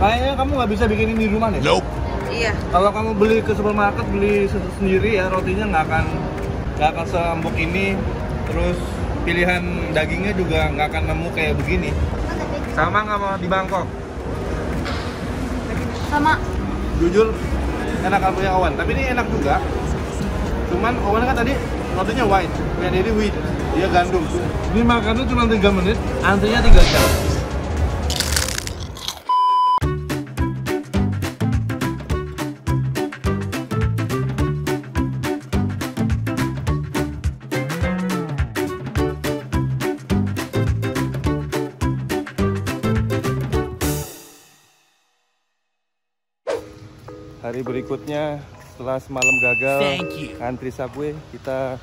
Kayaknya kamu nggak bisa bikin ini di rumah deh. Nope. Iya. Kalau kamu beli ke supermarket beli se- sendiri ya rotinya nggak akan nggak akan seempuk ini. Terus pilihan dagingnya juga nggak akan nemu kayak begini. Sama nggak mau di Bangkok? Sama. Jujur enak kan punya Owen, tapi ini enak juga. Cuman Owen kan tadi rotinya white, yang ini wheat, dia gandum. Ini makannya cuma 3 menit, antrinya 3 jam. Hari berikutnya setelah semalam gagal antri subway, kita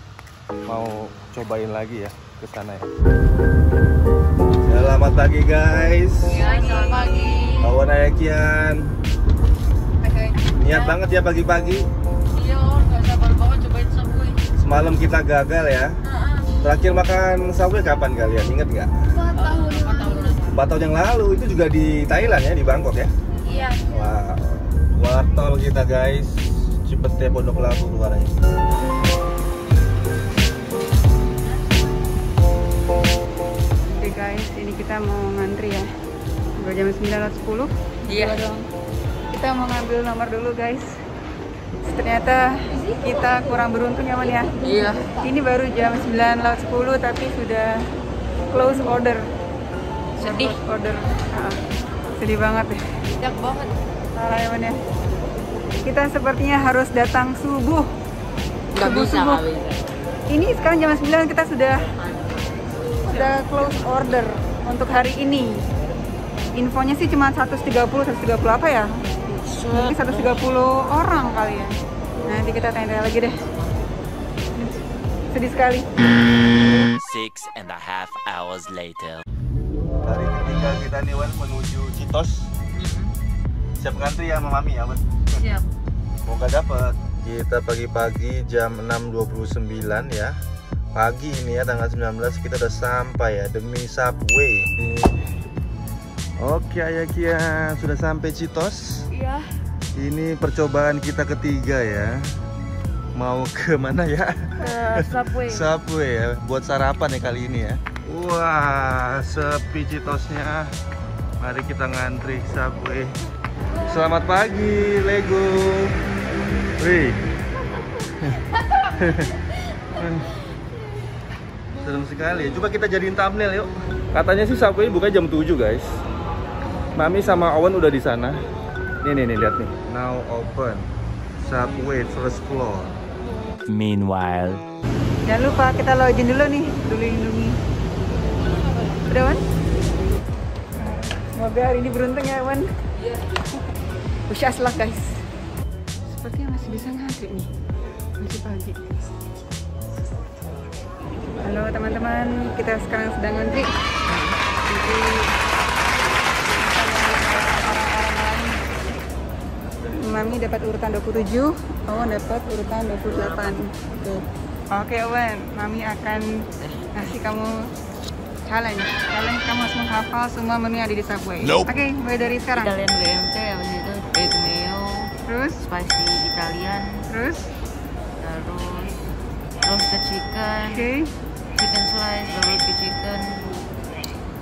mau cobain lagi ya ke sana ya. Selamat pagi guys. Ya, selamat pagi. Kawan Ayakian. Niat banget ya pagi-pagi. Iya, nggak sabar banget cobain subway. Semalam kita gagal ya. Terakhir makan subway kapan kalian? Ingat nggak? Empat tahun. Empat tahun. Empat tahun yang lalu itu juga di Thailand ya, di Bangkok ya. Wartol kita guys. Cipete Pondok Labu keluarnya. Oke guys, ini kita mau ngantri ya. Udah jam 9.10. Iya. dong. Kita mau ngambil nomor dulu guys. Ternyata kita kurang beruntung ya Man ya. Iya. Ini baru jam 9.10 tapi sudah close order. Sedih. Close order. Ah, sedih banget ya. Sedap banget. Ya ya. Kita sepertinya harus datang subuh. Nggak bisa, Subuh-subuh. nggak bisa. Ini sekarang jam 9 kita sudah sudah close order untuk hari ini. Infonya sih cuma 130 130 apa ya? Mungkin 130 orang kali ya. Nanti kita tanya lagi deh. Sedih sekali. Six and a half hours later. Hari ketiga kita nih menuju Citos. Siap ngantri ya sama Mami ya Wan? Siap. Semoga dapat. Kita pagi-pagi jam 6.29 ya. Pagi ini ya tanggal 19 kita udah sampai ya demi Subway. Oke Ayakia sudah sampai Citos. Iya. Ini percobaan kita ketiga ya. Mau ke mana ya? subway. Subway ya, buat sarapan ya kali ini ya. Wah, sepi Citosnya. Mari kita ngantri Subway. Selamat pagi, Lego. Wih. Serem sekali. Coba kita jadiin thumbnail yuk. Katanya sih Subway buka jam 7, guys. Mami sama Owen udah di sana. Nih nih nih lihat nih. Now open. Subway first floor. Meanwhile. Jangan lupa kita login dulu nih, dulu lindungi. Udah Wan? Semoga hari ini beruntung ya Wan. Iya. Us luck guys. Sepertinya masih bisa ngantri nih. Masih pagi. Halo teman-teman, kita sekarang sedang ngantri. Jadi Mami dapat urutan 27, Owen dapat urutan 28. Oke. Oke Owen, Mami akan ngasih kamu challenge. Challenge kamu harus menghafal semua menu yang ada di Subway. Nope. Oke, mulai dari sekarang. Itu egg mayo, Terus, spicy Italian, terus, terus roasted chicken, oke, chicken slice, barbecue chicken,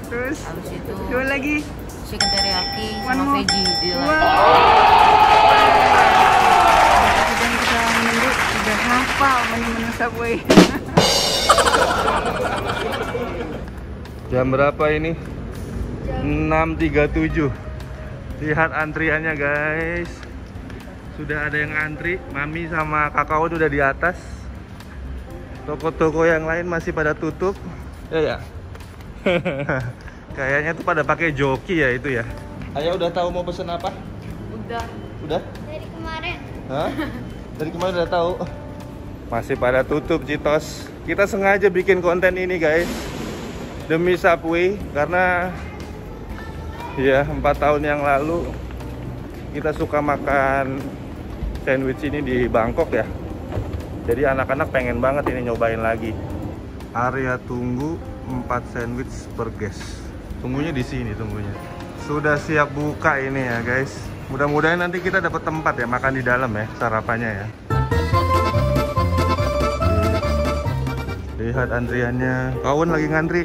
terus, habis itu dua lagi. chicken teriyaki One sama more. veggie di Wow. dalam. Dan kita menunggu sudah hafal menu-menu Subway. Jam berapa ini? 6.37 Lihat antriannya guys Sudah ada yang antri Mami sama kakao udah di atas Toko-toko yang lain masih pada tutup Ya ya Kayaknya tuh pada pakai joki ya itu ya Ayah udah tahu mau pesen apa? Udah. Udah? dari kemarin Hah? Dari kemarin udah tahu. Masih pada tutup Citos. Kita sengaja bikin konten ini guys demi Subway karena ya empat tahun yang lalu kita suka makan sandwich ini di Bangkok ya. Jadi anak-anak pengen banget ini nyobain lagi. Area tunggu 4 sandwich per guest. Tunggunya di sini tunggunya. Sudah siap buka ini ya guys. Mudah-mudahan nanti kita dapat tempat ya makan di dalam ya sarapannya ya. Lihat antriannya. Kawan lagi ngantri.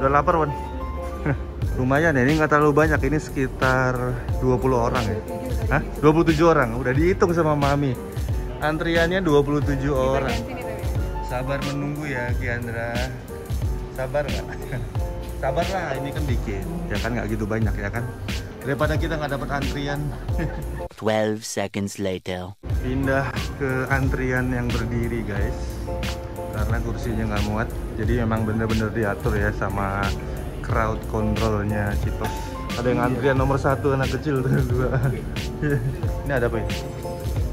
Udah lapar, Wan. Lumayan ya, ini nggak terlalu banyak. Ini sekitar 20 orang ya. Hah? 27 orang. Udah dihitung sama Mami. Antriannya 27 orang. Sabar menunggu ya, Kiandra. Sabar nggak? Sabar lah, ini kan dikit. Ya kan nggak gitu banyak ya kan. Daripada kita nggak dapat antrian. 12 seconds later. pindah ke antrian yang berdiri guys karena kursinya nggak muat jadi memang bener-bener diatur ya sama crowd controlnya Citos ada yang antrian nomor satu anak kecil tuh dua. Ini ada apa ini?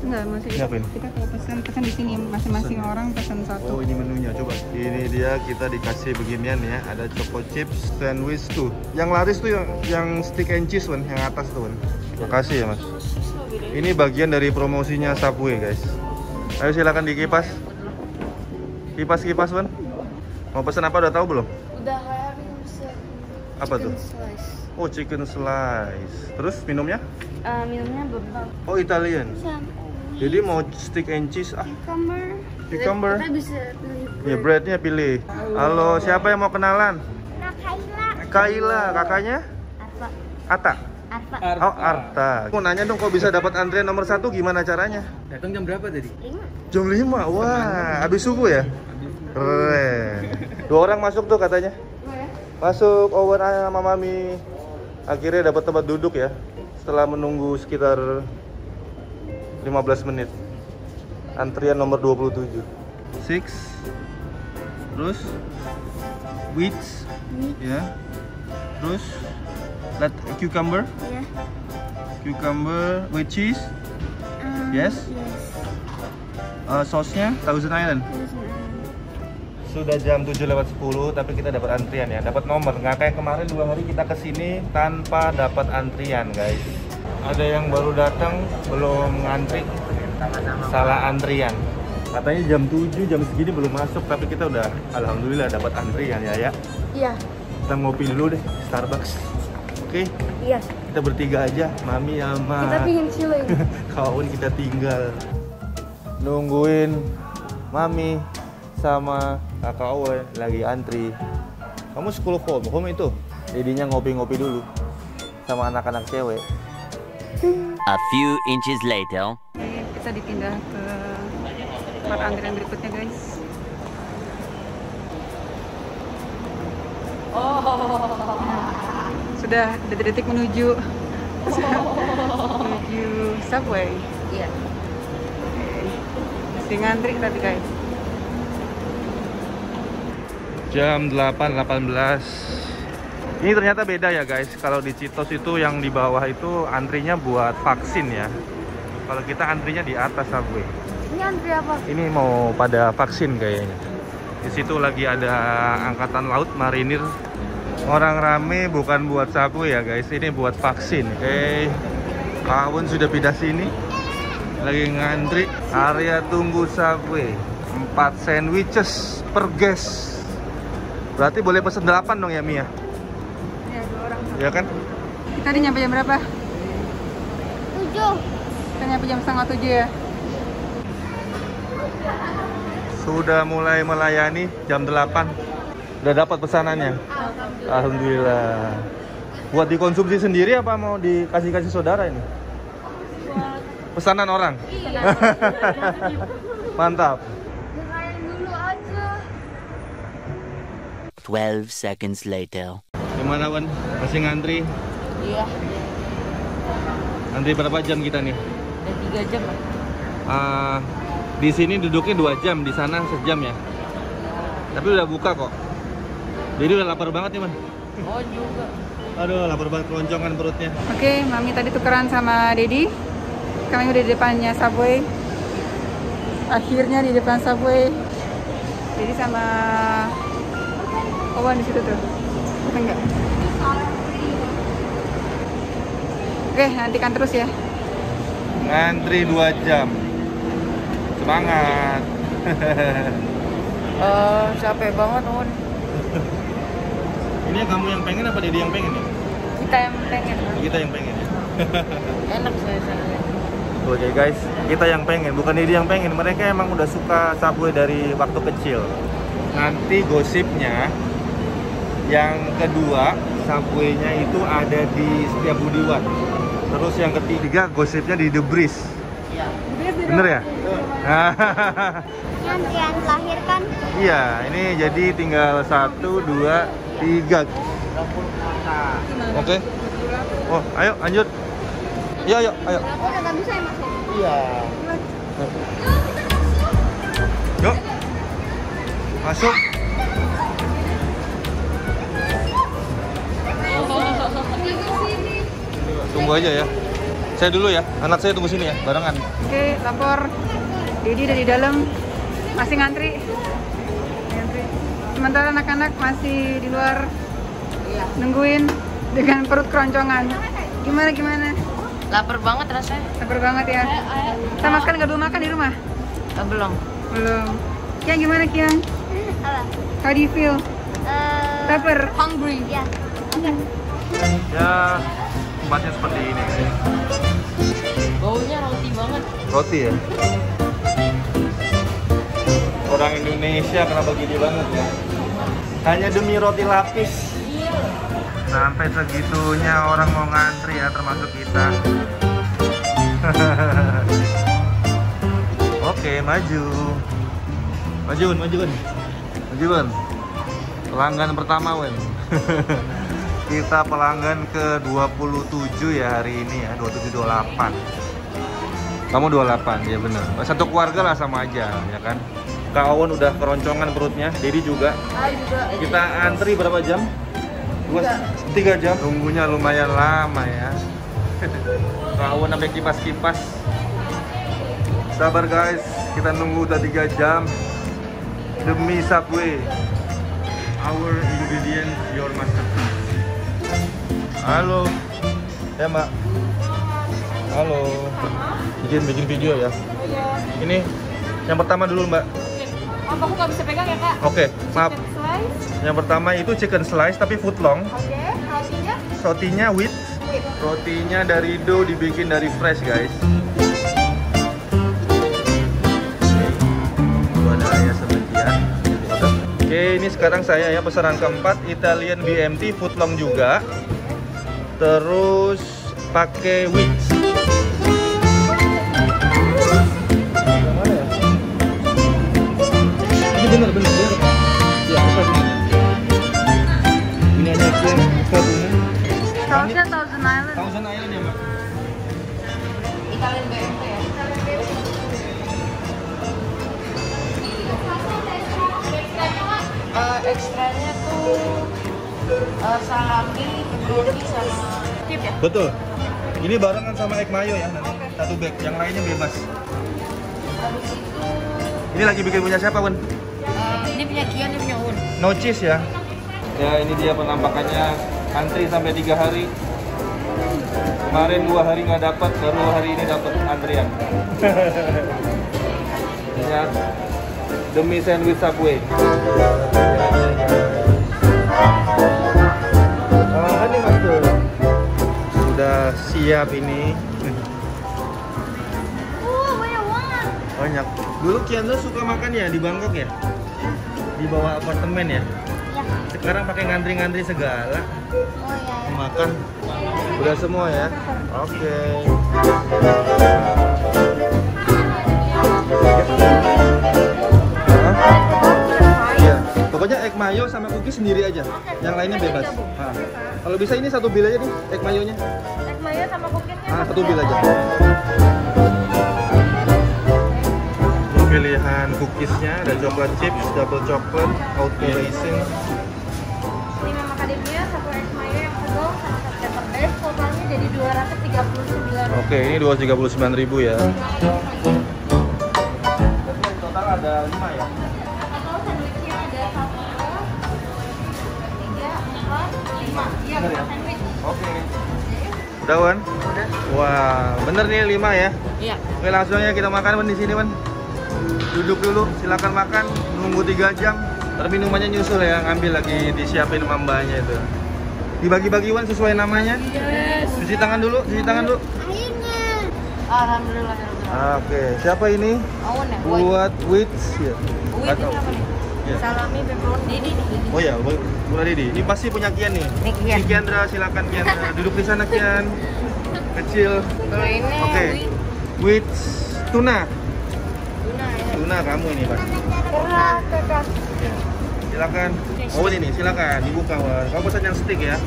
Enggak, masih Ini apa ini? kita kalau pesan pesan di sini masing-masing orang pesan Oh satu. ini menunya coba. Ini dia kita dikasih beginian ya ada choco chips sandwich tuh. Yang laris tuh yang, yang stick and cheese Wan yang atas tuh Wan makasih ya mas. Ini bagian dari promosinya Subway guys. Ayo silakan dikipas. Kipas kipas Wan mau pesan apa udah tahu belum? Udah apa tuh slice. oh chicken slice terus minumnya Uh, minumnya bebal. oh Italian jadi mau stick and cheese ah Cucumber. Cucumber. Kita bisa pilih ya breadnya pilih halo siapa yang mau kenalan Nah, Kaila. Kaila kakaknya Apa? Ata Apa? Oh Arta. Mau nanya dong kok bisa dapat antrian nomor satu gimana caranya? Datang jam berapa tadi? Lima. Jam 5, wah habis subuh ya? Keren. Dua orang masuk tuh katanya. Masuk Owen sama Mami. Akhirnya dapat tempat duduk ya. Setelah menunggu sekitar 15 menit. Antrian nomor 27. Six. Terus wheats ya. Terus let cucumber, Ya. cucumber with cheese. Um, Yes. Yes. Uh, sausnya Thousand Island. Um, Sudah jam 7 lewat 10 tapi kita dapat antrian ya, dapat nomor. Nggak kayak kemarin dua hari kita ke sini tanpa dapat antrian guys. Ada yang baru datang belum ngantri, salah antrian. Katanya jam 7 jam segini belum masuk tapi kita udah alhamdulillah dapat antrian ya ya. Iya. Kita ngopi dulu deh Starbucks. Oke, Iya. kita bertiga aja, Mami sama Kita pingin chilling. kawan kita tinggal nungguin mami sama kakak Owe lagi antri kamu school home home itu jadinya ngopi-ngopi dulu sama anak-anak cewek A few inches later. Oke, kita dipindah ke tempat antrian berikutnya guys. Sudah detik-detik menuju menuju subway. Iya. Masih ngantri tapi guys. Jam 8.18 ini ternyata beda ya guys. Kalau di Citos itu yang di bawah itu antrinya buat vaksin ya. Kalau kita antrinya di atas subway Ini antri apa? ini mau pada vaksin kayaknya. Di situ lagi ada angkatan laut marinir. Orang rame bukan buat subway ya guys. Ini buat vaksin. Oke kawan sudah pindah sini. Lagi ngantri. Area tunggu subway 4 sandwiches per guest berarti boleh pesen 8 dong ya Mia? Ya, dua orang. ya kan? Kita tadi nyampe jam berapa? Tujuh. Kita nyampe jam setengah tujuh ya. sudah mulai melayani jam 8 udah dapat pesanannya? Alhamdulillah. Buat dikonsumsi sendiri apa mau dikasih-kasih saudara ini? Pesanan orang. Mantap 12 seconds later. gimana Wan masih ngantri Iya. antri berapa jam kita nih Udah tiga jam lah. Ah, di sini duduknya dua jam di sana sejam ya tapi udah buka kok jadi udah lapar banget nih man Oh juga. aduh lapar banget keloncongan perutnya Oke, Mami tadi tukeran sama Dedi. Kami udah di depannya Subway. Akhirnya di depan Subway. Dedi sama Owan di situ tuh. Enggak? Oke, nantikan terus ya. ngantri dua jam semangat Eh capek banget, Un. ini kamu yang pengen apa Dedi yang pengen ya Kita yang pengen. Kita yang pengen ya. Enak saya saya. Oke guys, kita yang pengen, bukan dia yang pengen. Mereka emang udah suka Subway dari waktu kecil. Nanti gosipnya yang kedua Subway-nya itu ada di Setiabudi One. Terus yang ketiga gosipnya di The Breeze. Iya. Bener ya? Yang Rian lahir kan? Iya, ini jadi tinggal satu, dua, tiga. Oke. Oh, ayo lanjut. Iya, ayo, ayo. Aku udah gak bisa ya masuk. Iya. Yuk. Masuk. Tunggu aja ya. Saya dulu ya. Anak saya tunggu sini ya, barengan. Oke, lapor. Didi udah di dalam, masih ngantri. Ngantri. Sementara anak-anak masih di luar nungguin dengan perut keroncongan. Gimana gimana? Lapar banget rasanya. Sabar banget ya. Sama sekali nggak belum makan di rumah? Eh, belum. Belum. Kian gimana Kian? Apa? How do you feel? Eh, Lapar? Hungry. ya. Oke. Ya, tempatnya seperti ini. Baunya roti banget. Roti ya. Orang Indonesia kenapa gini banget ya? Hanya demi roti lapis. Sampai segitunya orang mau ngantri ya, termasuk kita. Oke, maju. Maju, Wen, maju, Wen. Maju, Wen. Pelanggan pertama, Wen. kita pelanggan ke 27 ya hari ini ya, 27 28. Kamu 28, ya bener. Satu keluarga lah sama aja, ya kan? Kak Owen udah keroncongan perutnya, Dedi juga. Kita antri berapa jam? Dua, tiga jam. Tunggunya lumayan lama ya. Kak Owen sampai kipas-kipas. Sabar guys, kita nunggu udah tiga jam demi Subway. Our ingredient, your masterpiece. Halo, ya Mbak. Halo. Bikin bikin video ya. Ini yang pertama dulu Mbak. Apa aku gak bisa pegang ya kak? Oke, maaf. Slice. Yang pertama itu chicken slice tapi foot long. Oke. Rotinya? Rotinya with rotinya dari dough dibikin dari fresh guys. Oke, ini sekarang saya ya pesanan keempat Italian BMT foot long juga. Terus pakai wheat. Ini benar benar benar. Ya, benar. Ini hanya yang satunya. Sausnya Thousand Island. Thousand Island ya, Mbak? Italian BMT ya. Eh, ekstranya tuh eh, salami, sama chip ya. Betul. Ini barengan sama egg mayo ya nanti. Satu bag, yang lainnya bebas. Habis itu Ini lagi bikin punya siapa, Wen? eh, ini punya Kian, ini punya Un. No cheese ya. Ya, ini dia penampakannya antri sampai tiga hari. Kemarin dua hari nggak dapat, baru hari ini dapat antrian. ya, demi sandwich Subway. Sudah siap ini. Uh, banyak banget. Banyak. Dulu Kianda suka makan ya di Bangkok ya? Di bawah apartemen ya? Ya. Sekarang pakai ngantri-ngantri segala. Oh iya. ya. Makan. Udah semua ya? Oke. Hah? Pokoknya egg mayo sama cookies sendiri aja. Yang lainnya bebas. Ah. Kalau bisa ini satu bil aja nih, egg mayonya. Egg mayo sama cookiesnya. Ah, satu bil aja. Pilihan cookiesnya ada coklat chips, double chocolate, oatmeal raisin. Lima macadamia, satu egg mayo yang tebal, sama satu pepper. Totalnya jadi 239. Oke, ini 239.000 ya. Total ada 5 ya. Bener ya? Oke. Udah, Wan? Udah. Wah, bener nih 5 ya. Iya. Oke, langsung ya kita makan Wan di sini, Wan. Duduk dulu, silakan makan. Nunggu 3 jam. Ntar minumannya nyusul ya, ngambil lagi disiapin sama mbaknya itu. Dibagi-bagi Wan sesuai namanya. Yes. Cuci tangan dulu, cuci tangan dulu. Alhamdulillah. alhamdulillah. Oke, siapa ini? Awan ya? Buat wits ya. Tahu. apa nih? Ya. Salami pepperoni. Oh ya, Bu Bu Didi. Ini pasti punya Kian nih. Nih, Kian. Si Kiandra, silakan Kiandra. Duduk di sana Kian. Kecil. Ini Oke. woi, Wits tuna. tuna ya. Tuna kamu ini, Pak. Keras, keras. Silakan. Oh ini nih, silakan dibuka Wan. Kamu pesan yang stick ya.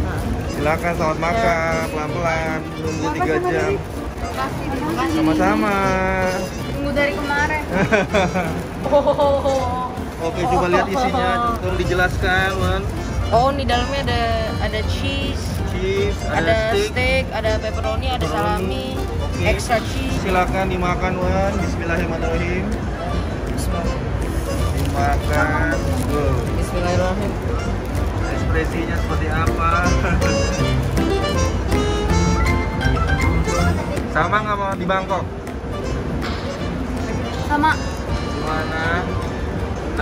Silakan selamat makan, pelan-pelan. Nunggu 3 jam. Sama-sama. Tunggu dari kemarin. Oh. Oke, coba lihat isinya. Tolong dijelaskan, Wan. Oh, di dalamnya ada ada cheese, Cheese, ada, ada stick. steak, ada pepperoni, ada salami, Oke. extra cheese. Silakan dimakan, Wan. Bismillahirrahmanirrahim. Dimakan. Tuh. Bismillahirrahmanirrahim. Ekspresinya seperti apa? Sama nggak mau di Bangkok? Sama. Gimana?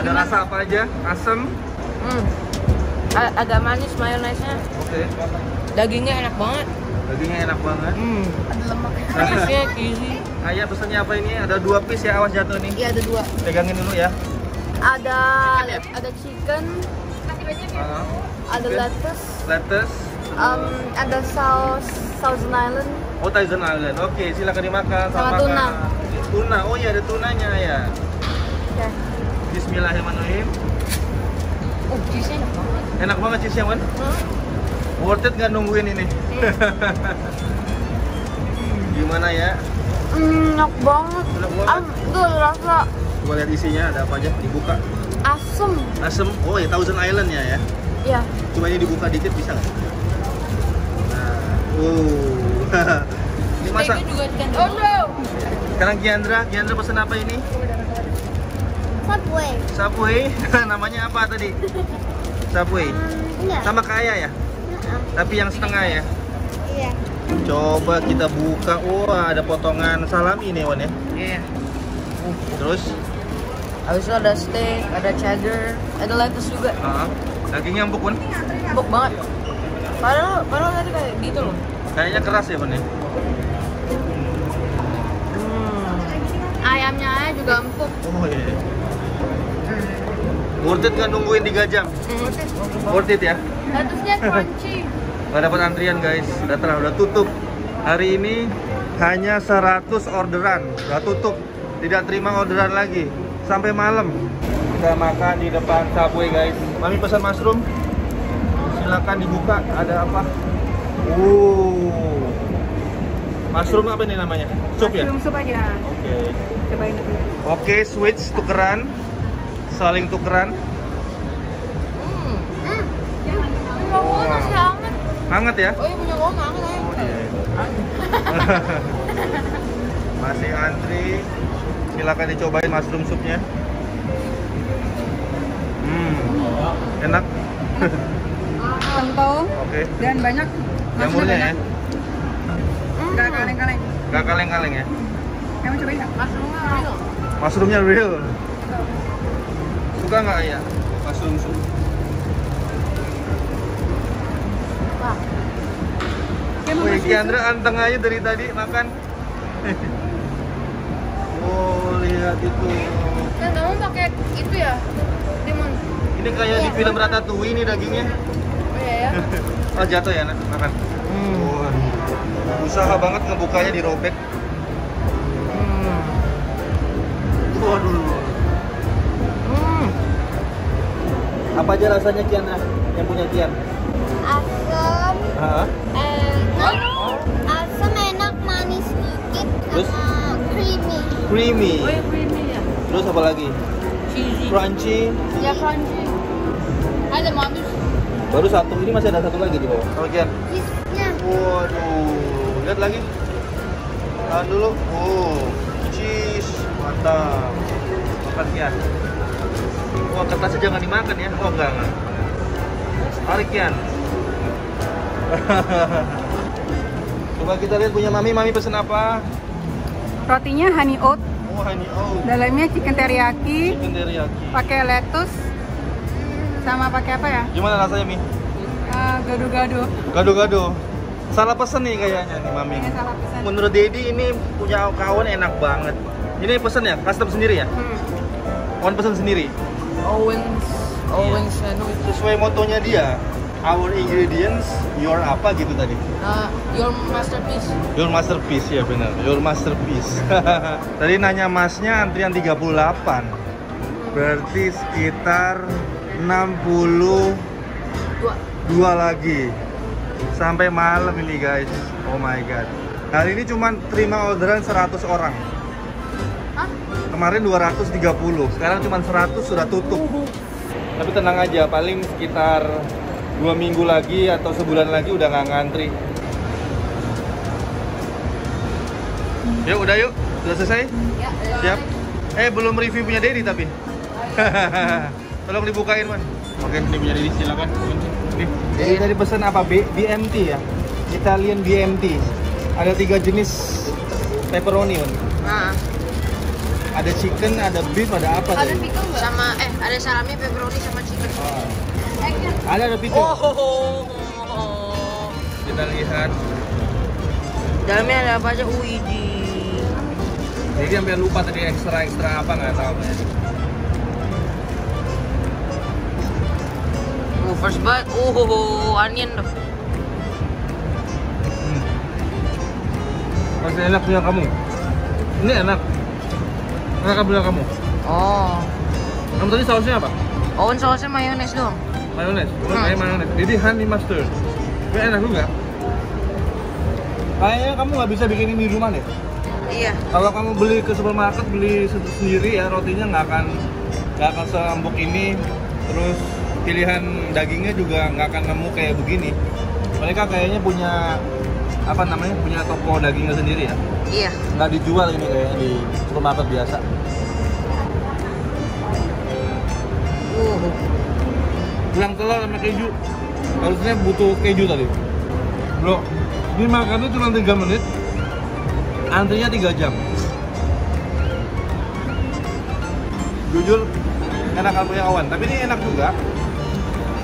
Ada rasa apa aja? Asam? Hmm. Agak manis mayonesnya. Oke. Dagingnya enak banget. Dagingnya enak banget. Hmm. Ada lemak. Cheese-nya cheesy. Ayah pesannya apa ini? Ada dua piece ya, awas jatuh nih. Iya ada dua. Pegangin dulu ya. Ada ada chicken, Ah, ada Chicken. lettuce, lettuce. um, ada saus Thousand Island. Oh, Thousand Island. Oke, silakan dimakan. Sama Selamat tuna. makan. Tuna. Oh iya, ada tunanya ya. Ya. Bismillahirrahmanirrahim. Oh, enak banget. Enak banget cheese Wan. Hmm. Worth it nggak nungguin ini? Gimana ya? Hmm, enak banget. Enak banget. Am, tuh rasa Coba lihat isinya ada apa aja. Dibuka. asem. Asem. Oh ya Thousand Island ya ya. Ya. Coba ini dibuka dikit bisa nggak? Nah, uh. ini masa Steaknya juga ikan Oh no. sekarang Kiandra, Kiandra pesan apa ini? Subway. Subway. Namanya apa tadi? Subway. Enggak. Sama kaya ya, tapi yang setengah ya. Iya. Coba kita buka. Wah, ada potongan salami nih, Wan ya. Iya. Terus, Habis itu ada steak, ada cheddar, ada lettuce juga. ah, dagingnya empuk, Wan. Empuk banget. Padahal, padahal tadi kayak gitu loh. Kayaknya keras ya, Wan ya. Hmm. Ayamnya juga empuk. Oh iya. Worth it nggak nungguin 3 jam? Worth it ya? Lettuce-nya crunchy. Nggak dapat antrian guys, udah terang, udah tutup. Hari ini hanya 100 orderan, udah tutup. Tidak terima orderan lagi sampai malam. Kita makan di depan Subway guys. Mami pesan mushroom. Silakan dibuka. Ada apa? Uh, mushroom apa nih namanya? Sup ya? Mushroom soup aja. Oke. Cobain dulu. Oke, switch tukeran. Saling tukeran. Hmm. Gua masih hangat. Hangat ya? Oh iya punya gua hangat ya. Oh, iya. Masih antri. Silakan dicobain mushroom supnya. Hmm, enak. Kental Oke. dan banyak. Jamurnya ya, Gak kaleng-kaleng. gak kaleng-kaleng ya. Kamu cobain nggak? Mushroomnya real. Mushroomnya real. Suka nggak ya? Mushroom soup. Kamu Wih, Kiandra anteng aja dari tadi makan. oh, lihat itu. Kan kamu pakai itu ya? Timun. Ini kayak di film Ratatouille ini dagingnya. Oh iya ya. Oh jatuh ya nak makan. Wah, usaha banget ngebukanya dirobek. Hmm. Waduh. Apa aja rasanya Kian ah? Yang punya Kian? Asam, Hah? enak, asam enak, manis sedikit, Terus? sama creamy. Creamy. Oh creamy ya. Terus apa lagi? Cheesy. Crunchy. Ya crunchy. Ada manis. Baru satu. Ini masih ada satu lagi di bawah. Kalau Kian? Cheese-nya Waduh. Lihat lagi. Tahan dulu. Oh, cheese. Mantap. Makan Kian. Wah, kertasnya jangan dimakan ya. Oh, enggak, enggak. Tarik. Coba kita lihat punya Mami. Mami pesen apa? Rotinya honey oat, Oh, honey oat. dalamnya chicken teriyaki, Chicken teriyaki. pakai lettuce, sama pakai apa ya? Gimana rasanya, Mi? Ah, gado-gado. Gado-gado. Salah pesen nih kayaknya nih Mami. Kayaknya salah pesan. Menurut Dedi ini punya kawan enak banget. Ini pesen ya, custom sendiri ya? Hmm. Kawan pesen sendiri. Owens Owens anu Sesuai motonya dia, our ingredients, your apa gitu tadi. nah your masterpiece Your masterpiece ya benar, your masterpiece. Tadi nanya masnya antrian 38. Berarti sekitar 62 dua lagi. Sampai malam ini guys. Oh my god. Hari ini cuma terima orderan 100 orang. Kemarin 230, sekarang cuma 100 sudah tutup. Tapi tenang aja, paling sekitar dua minggu lagi atau sebulan lagi udah nggak ngantri. Yuk, udah yuk. Sudah selesai? Ya, Siap. Eh, belum review punya Dedi tapi. Tolong dibukain, Man. Oke, ini punya Dedi, silakan. Nih, Dedi tadi pesan apa? B BMT ya? Italian BMT. Ada tiga jenis pepperoni, Man. nah Ada chicken, ada beef, ada apa Ada tadi? pickle nggak? sama eh ada salami pepperoni sama chicken Egg-nya. ada ada pico. oh, Kita lihat. dalamnya ada apa aja widi Jadi sampai lupa tadi ekstra ekstra apa nggak tahu ya. oh first bite oh onion tuh Hmm. Masih enak punya kamu. Ini enak. Kan punya kamu. oh Kamu tadi sausnya apa? Owen sausnya mayones doang Mayones. Oh, Hmm. kayak mayones. Jadi honey mustard. Ini enak juga. Kayaknya kamu nggak bisa bikin ini di rumah deh. iya Kalau kamu beli ke supermarket beli se- sendiri ya rotinya nggak akan nggak akan seempuk ini. Terus pilihan dagingnya juga nggak akan nemu kayak begini. Mereka kayaknya punya apa namanya punya toko dagingnya sendiri ya. iya Nggak dijual ini kayaknya di supermarket biasa. Uh Bilang telur sama keju. Harusnya butuh keju tadi. Bro, ini makannya cuma 3 menit. Antrinya 3 jam. Jujur enak kan punya Owen, tapi ini enak juga.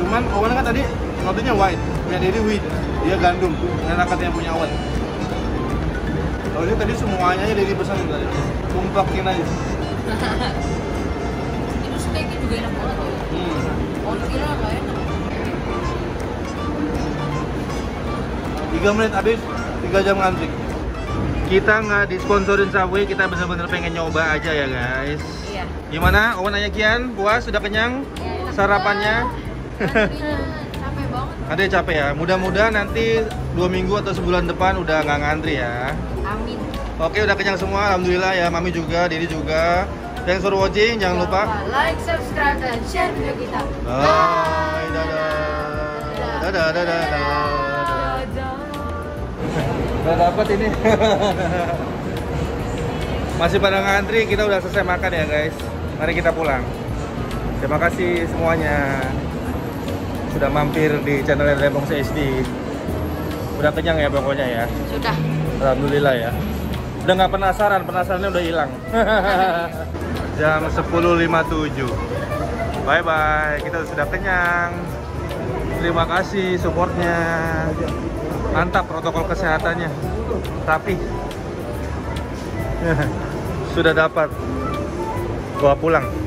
Cuman Owen kan tadi rotinya white, punya Dedi wheat, dia gandum. Enak katanya punya Owen. Kalau ini tadi semuanya aja Dedi pesan tadi. Tumpakin aja. Itu steaknya juga enak banget ya. Hmm. Oh, kira nggak enak. 3 menit habis, 3 jam ngantri. Kita nggak disponsorin Subway, kita bener-bener pengen nyoba aja ya guys. Iya. Gimana? Owen Aya Kian, puas? Sudah kenyang? Sarapannya? Antrinya capek banget. Ada yang capek ya? Mudah-mudahan nanti dua minggu atau sebulan depan udah nggak ngantri ya. Amin. Oke, udah kenyang semua. Alhamdulillah ya, Mami juga, Didi juga. Thanks for watching, jangan lupa. like, subscribe, dan share video kita. Bye, dadah. Dadah, dadah, dadah. Udah dapat ini. Masih pada ngantri, kita udah selesai makan ya guys. Mari kita pulang. Terima kasih semuanya sudah mampir di channel Rembong CSD. Udah kenyang ya pokoknya ya. sudah Alhamdulillah ya. Udah nggak penasaran, penasarannya udah hilang. Jam 10.57. Bye bye, kita sudah kenyang. Terima kasih supportnya. Mantap protokol kesehatannya. Tapi sudah dapat. Gua pulang.